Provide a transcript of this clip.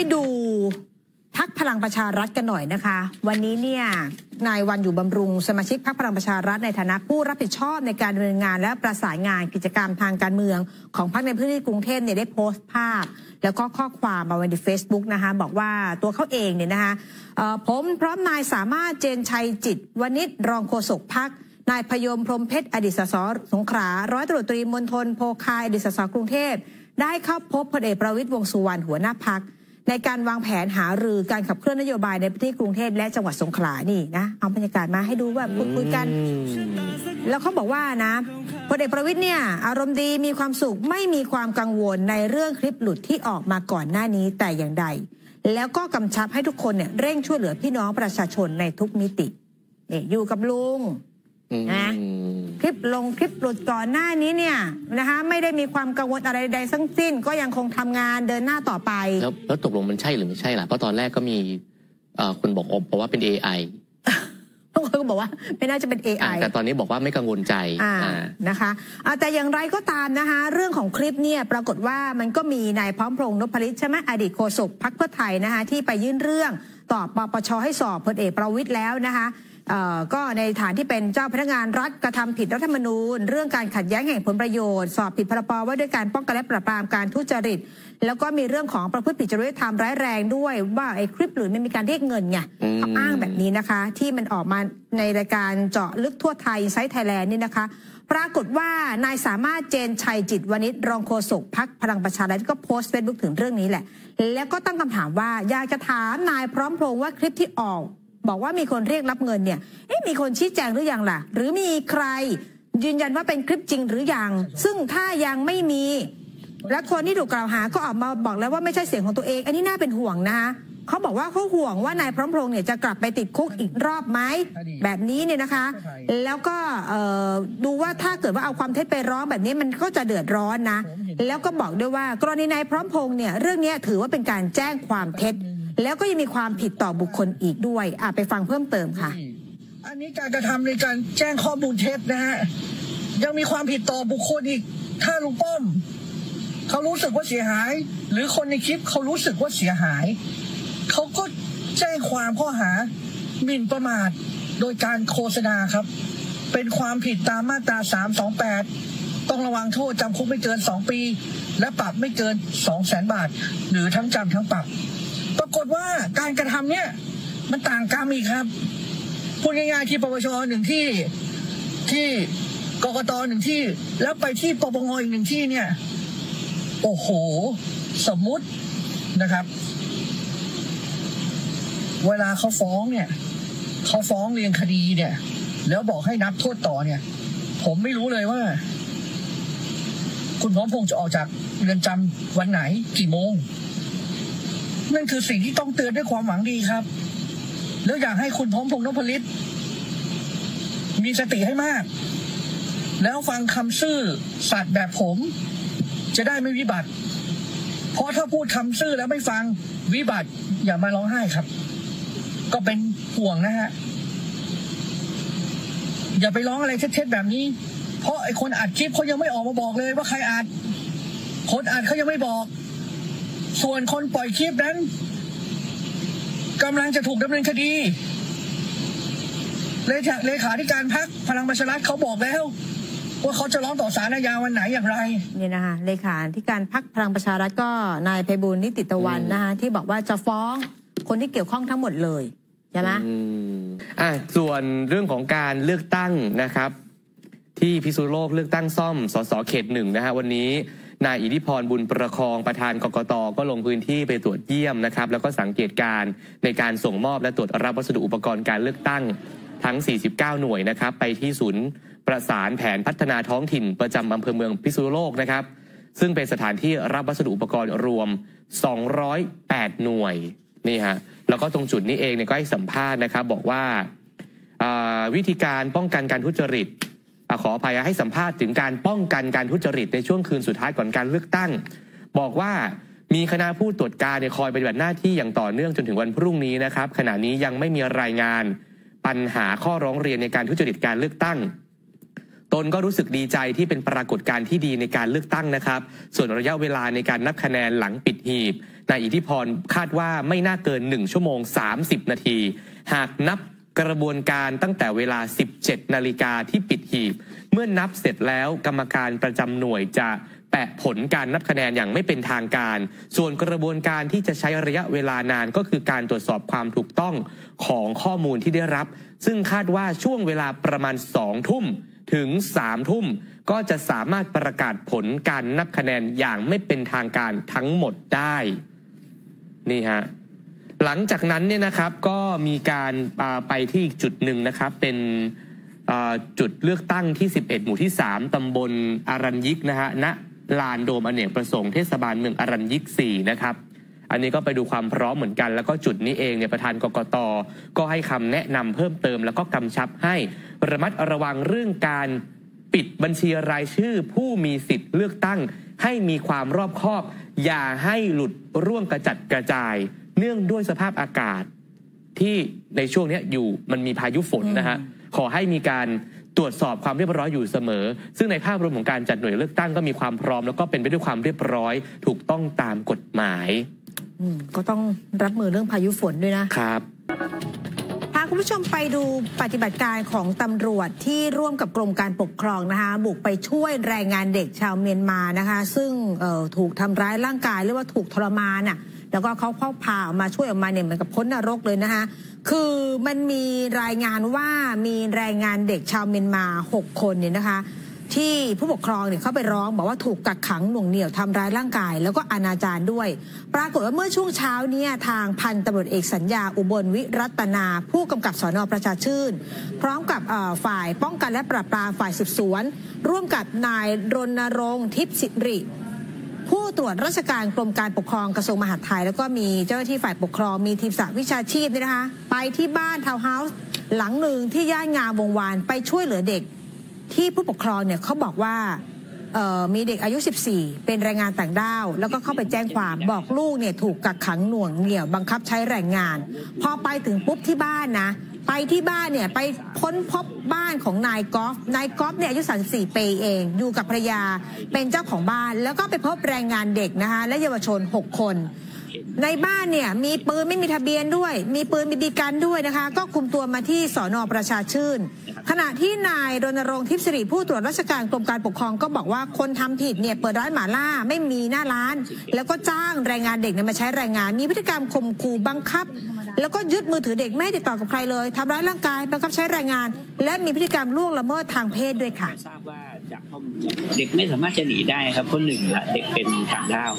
ไปดูพักพลังประชารัฐกันหน่อยนะคะ วันนี้เนี่ยนายวันอยู่บำรุงสมาชิกพักพลังประชารัฐในฐานะผู้รับผิดชอบในการดำเนินงานและประสานงานกิจกรรมทางการเมือง ของพักในพื้นที่กรุงเทพเนี่ยได้โพสต์ภาพ แล้วก็ข้อความมาไว้ใน Facebook นะคะบอกว่าตัวเขาเองเนี่ยนะคะผมพร้อมนายสามารถเจนชัยจิตวณิชรองโฆษกพักนายพยมพรมเพชรอดีตสสสงขลาร้อยตรวจตรีมณฑลโพคายอดีตสสกรุงเทพได้เข้าพบพลเอกประวิตยวงสุวรรณหัวหน้าพัก ในการวางแผนหารือการขับเคลื่อนนโยบายในพื้นที่กรุงเทพและจังหวัดสงขลานี่นะเอาบรรยากาศมาให้ดูว่าพูดคุยกัน แล้วเขาบอกว่านะพลเอกประวิตยเนี่ยอารมณ์ดีมีความสุขไม่มีความกังวลในเรื่องคลิปหลุดที่ออกมาก่อนหน้านี้แต่อย่างใด แล้วก็กำชับให้ทุกคนเนี่ยเร่งช่วยเหลือพี่น้องประชาชนในทุกมิติเนี่ยอยู่กับลุง นะคลิปลงคลิปหลุดก่อนหน้านี้เนี่ยนะคะไม่ได้มีความกังวลอะไรใดทั้งสิ้น ก็ยังคงทำงานเดินหน้าต่อไป แล้วแล้วตกลงมันใช่หรือไม่ใช่ล่ะเพราะตอนแรกก็มีคนบอกอบบอกว่าเป็น AI บางคนก็บอกว่าไม่น่าจะเป็น AI แต่ตอนนี้บอกว่าไม่กังวลใจนะคะแต่อย่างไรก็ตามนะคะ เรื่องของคลิปเนี่ยปรากฏว่ามันก็มีนายพร้อมพงษ์นพลิตใช่ไหมอดีตโฆษกพักเพื่อไทยนะคะที่ไปยื่นเรื่องต่อปปชให้สอบพลเอกประวิตยแล้วนะคะ ก็ในฐานที่เป็นเจ้าพนักงานรัฐกระทำผิดรัฐธรรมนูญ เรื่องการขัดแย้งแห่งผลประโยชน์ สอบผิดพรบว่าด้วยการป้องกันและปราบปรามการทุจริต แล้วก็มีเรื่องของประพฤติผิดจริยธรรมร้ายแรงด้วย ว่าไอ้คลิปหรือมันมีการเรียกเงินไงเขาอ้างแบบนี้นะคะ ที่มันออกมาในรายการเจาะลึกทั่วไทย Inside Thailand นี่นะคะ ปรากฏว่านายสามารถเจนชัยจิตรวนิชรองโฆษกพรรคพลังประชารัฐก็โพสต์เฟซบุ๊กถึงเรื่องนี้แหละ แล้วก็ตั้งคำถามว่าอยากจะถามนายพร้อมพงศ์ว่าคลิปที่ออก บอกว่ามีคนเรียกรับเงินเนี่ยเอ๊ะมีคนชี้แจงหรือยังล่ะ หรือมีใคร ยืนยันว่าเป็นคลิปจริงหรือยัง ซึ่งถ้ายังไม่มี และคนที่ถูกกล่าวหาก็ออกมาบอกแล้วว่าไม่ใช่เสียงของตัวเอง อันนี้น่าเป็นห่วงนะคะเขาบอกว่าเขาห่วงว่านายพร้อมพงษ์เนี่ยจะกลับไปติดคุกอีกรอบไหมแบบนี้เนี่ยนะคะ แล้วก็ดูว่าถ้าเกิดว่าเอาความเท็จไปร้องแบบนี้มันก็จะเดือดร้อนนะ แล้วก็บอกด้วยว่ากรณีนายพร้อมพงษ์เนี่ยเรื่องนี้ถือว่าเป็นการแจ้งความเท็จ แล้วก็ยังมีความผิดต่อบุคคลอีกด้วยอะไปฟังเพิ่มเติมค่ะ อันนี้การกระทำในการแจ้งข้อมูลเท็จนะฮะยังมีความผิดต่อบุคคลอีก ถ้าลุงป้อมเขารู้สึกว่าเสียหาย หรือคนในคลิปเขารู้สึกว่าเสียหาย เขาก็แจ้งความข้อหาหมิ่นประมาทโดยการโฆษณาครับ เป็นความผิดตามมาตรา 328 ต้องระวังโทษจำคุกไม่เกิน 2 ปี และปรับไม่เกิน 2 0 0 0 0 0บาท หรือทั้งจำทั้งปรับปรากฏ ว่าการกระทำเนี่ย มันต่างกรรมอีกครับพูดง่ายๆที่ปปชหนึ่งที่ที่กกตหนึ่งที่ แล้วไปที่ปปงอีกหนึ่งที่เนี่ย โอ้โห สมมุตินะครับ เวลาเขาฟ้องเนี่ยเขาฟ้องเรียงคดีเนี่ย แล้วบอกให้นับโทษต่อเนี่ย ผมไม่รู้เลยว่า คุณพร้อมพงษ์จะออกจากเรือนจำวันไหนกี่โมง นั่นคือสิ่งที่ต้องเตือนด้วยความหวังดีครับ แล้วอยากให้คุณพร้อมพงษ์นพลิตมีสติให้มาก แล้วฟังคำซื่อสัตว์แบบผม จะได้ไม่วิบัติ เพราะถ้าพูดคำซื่อแล้วไม่ฟังวิบัติอย่ามาร้องไห้ครับ ก็เป็นห่วงนะฮะอย่าไปร้องอะไรเท็จๆแบบนี้ เพราะไอ้คนอัดคลิปเขายังไม่ออกมาบอกเลยว่าใครอัดคนอัดเขายังไม่บอก ส่วนคนปล่อยคลิปนั้นกำลังจะถูกดำเนินคดีเลขาเลขาธิการพักพลังประชารัฐเขาบอกแล้ว ว่าเขาจะร้องต่อศาลอาญาวันไหนอย่างไรนี่นะคะเลขาธิการพักพลังประชารัฐก็นายไพบูลนิติตะวันนะคะที่บอกว่าจะฟ้องคนที่เกี่ยวข้องทั้งหมดเลยใช่ไหมอ่าส่วนเรื่องของการเลือกตั้งนะครับ ที่พิษุโลกเลือกตั้งซ่อมสสเขตหนึ่งนะฮะวันนี้ นายอิทธิพรบุญประคองประธานกกตก็ลงพื้นที่ไปตรวจเยี่ยมนะครับ แล้วก็สังเกตการในการส่งมอบและตรวจรับวัสดุอุปกรณ์การเลือกตั้งทั้ง 49 หน่วยนะครับ ไปที่ศูนย์ประสานแผนพัฒนาท้องถิ่นประจำอำเภอเมืองพิษณุโลกนะครับ ซึ่งเป็นสถานที่รับวัสดุอุปกรณ์รวม 208 หน่วยนี่ฮะแล้วก็ตรงจุดนี้เองเนี่ยก็ให้สัมภาษณ์นะครับ บอกว่าวิธีการป้องกันการทุจริต ขออภัยให้สัมภาษณ์ถึงการป้องกันการทุจริตในช่วงคืนสุดท้ายก่อนการเลือกตั้ง บอกว่ามีคณะผู้ตรวจการคอยปฏิบัติหน้าที่อย่างต่อเนื่องจนถึงวันพรุ่งนี้นะครับ ขณะนี้ยังไม่มีรายงานปัญหาข้อร้องเรียนในการทุจริตการเลือกตั้ง ตนก็รู้สึกดีใจที่เป็นปรากฏการณ์ที่ดีในการเลือกตั้งนะครับ ส่วนระยะเวลาในการนับคะแนนหลังปิดหีบนายอิทธิพรคาดว่าไม่น่าเกิน 1 ชั่วโมง 30 นาที หากนับ กระบวนการตั้งแต่เวลา 17 นาฬิกาที่ปิดหีบ เมื่อนับเสร็จแล้วกรรมการประจำหน่วยจะแปะผลการนับคะแนนอย่างไม่เป็นทางการ ส่วนกระบวนการที่จะใช้ระยะเวลานานก็คือการตรวจสอบความถูกต้องของข้อมูลที่ได้รับ ซึ่งคาดว่าช่วงเวลาประมาณ 2 ทุ่มถึง 3 ทุ่มก็จะสามารถประกาศผลการนับคะแนนอย่างไม่เป็นทางการทั้งหมดได้ นี่ฮะ หลังจากนั้นเนี่ยนะครับก็มีการไปที่อีกจุดหนึ่งนะครับเป็นจุดเลือกตั้งที่ 11 หมู่ที่ 3ตำบลอารัญยิกนะฮะณลานโดมอเนกประสงค์เทศบาลเมืองอารัญยิก 4 นะครับ อันนี้ก็ไปดูความพร้อมเหมือนกัน แล้วก็จุดนี้เองเนี่ยประธานกกตก็ให้คำแนะนำเพิ่มเติม แล้วก็กำชับให้ระมัดระวังเรื่องการปิดบัญชีรายชื่อผู้มีสิทธิ์เลือกตั้ง ให้มีความรอบคอบ อย่าให้หลุดร่วงกระจัดกระจาย เนื่องด้วยสภาพอากาศที่ในช่วงนี้อยู่มันมีพายุฝนนะฮะขอให้มีการตรวจสอบความเรียบร้อยอยู่เสมอ ซึ่งในภาพรวมของการจัดหน่วยเลือกตั้งก็มีความพร้อม แล้วก็เป็นไปด้วยความเรียบร้อย ถูกต้องตามกฎหมายก็ต้องรับมือเรื่องพายุฝนด้วยนะครับพาคุณผู้ชมไปดูปฏิบัติการของตำรวจที่ร่วมกับกรมการปกครองนะคะบุกไปช่วยแรงงานเด็กชาวเมียนมานะคะ ซึ่งถูกทำร้ายร่างกายหรือว่าถูกทรมานอะ แล้วก็เขาเข้าพาออกมาช่วยออกมาเนี่ยเหมือนกับพ้นนรกเลยนะคะคือมันมีรายงานว่ามีแรงงานเด็กชาวเมียนมา 6 คนเนี่ยนะคะ ที่ผู้ปกครองเนี่ยเขาไปร้อง บอกว่าถูกกักขังหน่วงเหนี่ยวทำร้ายร่างกาย แล้วก็อนาจารด้วย ปรากฏว่าเมื่อช่วงเช้าเนี่ยทางพันตำรวจเอกสัญญาอุบลวิรัตนา ผู้กำกับสอนอประชาชื่น พร้อมกับฝ่ายป้องกันและปราบปรามฝ่ายสืบสวน ร่วมกับนายรณรงค์ทิพย์สิริ ผู้ตรวจราชการกรมการปกครองกระทรวงมหาดไทย แล้วก็มีเจ้าหน้าที่ฝ่ายปกครองมีทีมสาวิชาชีพนี่นะคะ ไปที่บ้านทาวน์เฮาส์หลังหนึ่งที่ย่านงามวงวานไปช่วยเหลือเด็ก ที่ผู้ปกครองเนี่ยเขาบอกว่ามีเด็กอายุ 14 เป็นแรงงานต่างด้าว แล้วก็เข้าไปแจ้งความบอกลูกเนี่ยถูกกักขังหน่วงเหนี่ยวบังคับใช้แรงงาน พอไปถึงปุ๊บที่บ้านนะ ไปที่บ้านเนี่ยไปพ้นพบบ้านของนายกอล์ฟนายกอล์ฟเนี่ยอายุ34ปีเอง อยู่กับภรรยาเป็นเจ้าของบ้าน แล้วก็ไปพบแรงงานเด็กนะคะและเยาวชน 6 คน ในบ้านเนี่ยมีปืนไม่มีทะเบียนด้วย มีปืนมีดีกันด้วยนะคะ ก็คุมตัวมาที่สอนอประชาชื่น ขณะที่นายรณรงค์ทิพย์สิริผู้ตรวจราชการกรมการปกครองก็บอกว่าคนทำผิดเนี่ยเปิดร้านหมาล่าไม่มีหน้าร้าน แล้วก็จ้างแรงงานเด็กเนี่ยมาใช้แรงงาน มีพฤติกรรมข่มขู่บังคับ แล้วก็ยึดมือถือเด็กไม่ติดต่อกับใครเลยทำร้ายร่างกายบังคับใช้แรงงาน และมีพฤติกรรมล่วงละเมิดทางเพศด้วยค่ะทราบว่าจากข้อมูลเด็กไม่สามารถจะหนีได้ครับคนหนึ่งละเด็กเป็นต่างด้าว